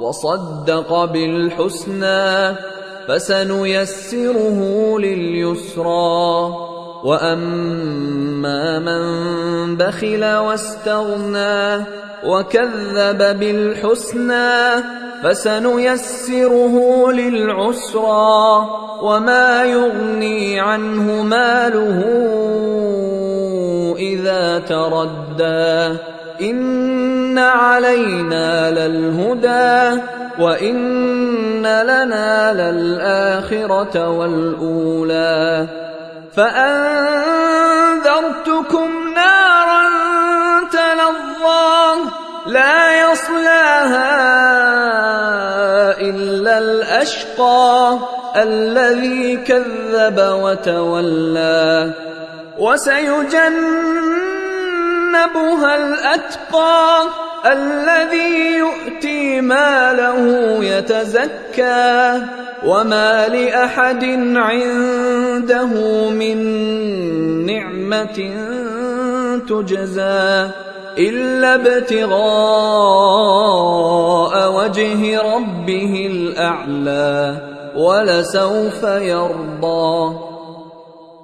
وصدق بالحسنى فسنيسره لليسرى. وأما من بخل واستغنى وكذب بالحسنى فسنيسره للعسرى. وما يغني عنه ماله اذا تردى إن علينا للهدى وإن لنا للآخرة والأولى. فأنذرتكم نارا تلظى لا يصلاها إلا الأشقى الذي كذب وتولى. وسيجنبها الاتقى الذي يؤتي ماله يتزكى وما لاحد عنده من نعمه تجزى الا ابتغاء وجه ربه الاعلى ولسوف يرضى